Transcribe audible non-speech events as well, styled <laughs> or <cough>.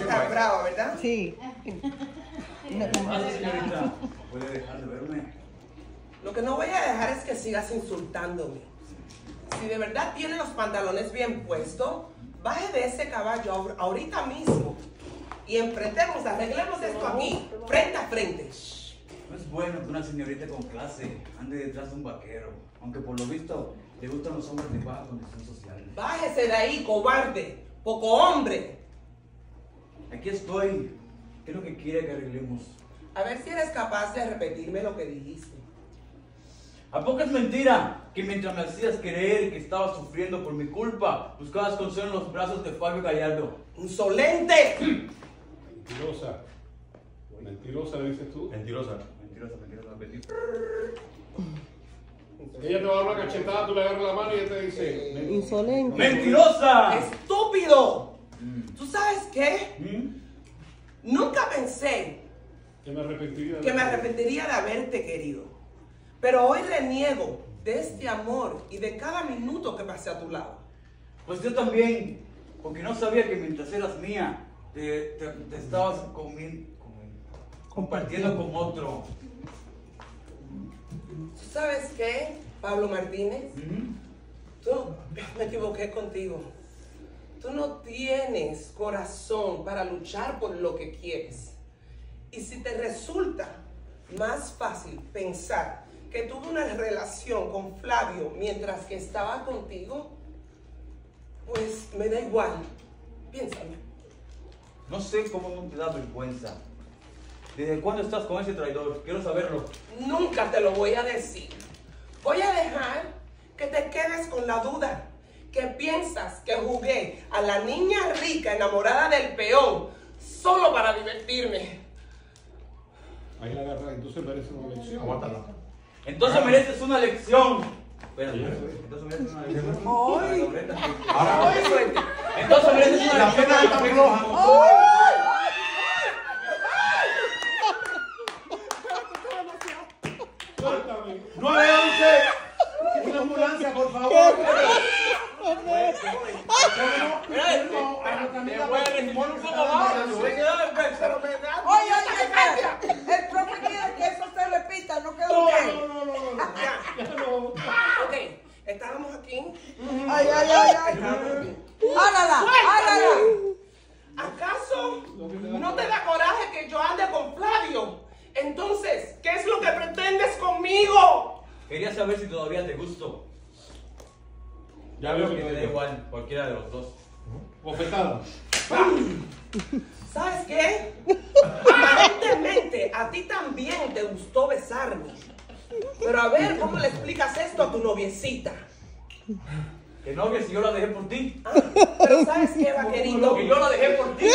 Está bravo, ¿verdad? Sí. de verme? Lo que no voy a dejar es que sigas insultándome. Si de verdad tiene los pantalones bien puestos, baje de ese caballo ahor- ahorita mismo y enfrentemos, arreglemos esto aquí, frente a frente. Es bueno que una señorita con clase ande detrás de un vaquero, aunque por lo visto le gustan los hombres de baja condición social. Bájese de ahí, cobarde, poco hombre. Aquí estoy. ¿Qué es lo que quiere que arreglemos? A ver si eres capaz de repetirme lo que dijiste. ¿A poco es mentira que mientras me hacías creer que estaba sufriendo por mi culpa, buscabas consuelo en los brazos de Fabio Gallardo? ¡Insolente! Mentirosa. Mentirosa, le dices tú. Mentirosa. Mentirosa, mentirosa, mentirosa. Ella te va a dar una cachetada, tú le agarras la mano y ella te dice. Insolente. ¡Mentirosa! ¡Estúpido! Mm. ¿Tú sabes qué? ¿Mm? Nunca pensé Que me arrepentiría. de- que me arrepentiría de haberte querido. Pero hoy reniego de este amor y de cada minuto que pasé a tu lado. Pues yo también, porque no sabía que mientras eras mía, te, te- te estabas comi- comi- compartiendo con otro. ¿Tú sabes qué, Pablo Martínez? ¿Mm? Tú, me equivoqué contigo. Tú no tienes corazón para luchar por lo que quieres. Y si te resulta más fácil pensar que tuve una relación con Flavio mientras que estaba contigo, pues me da igual. Piénsalo. No sé cómo no te da vergüenza. ¿Desde cuándo estás con ese traidor? Quiero saberlo. Nunca te lo voy a decir. Voy a dejar que te quedes con la duda. Que piensas que jugué a la niña rica enamorada del peón solo para divertirme. Ahí la agarra, entonces merece una lección. Aguántala. Entonces mereces una lección. Espérate, entonces mereces una lección. Ahora, Muy. Entonces mereces una la lección. pena está floja. Suéltame. 911. Una ambulancia, por favor. Oye, oye. El profe quiere que eso se repita, no quedó bien. No, no, no, no. Ok, estábamos aquí. Ay, ay, ay, ay. Hálala, hálala. ¿Acaso no te da coraje que yo ande con Flavio? Entonces, ¿qué es lo que saber si todavía te gusto. Ya veo que me da igual cualquiera de los dos. Bofetada. ¿Sabes qué? Aparentemente a ti también te gustó besarme. Pero a ver, ¿cómo le explicas esto a tu noviecita? Que novia si yo la dejé por ti. Ah, Pero ¿sabes qué, <laughs> vaquerito? Que yo la dejé por ti.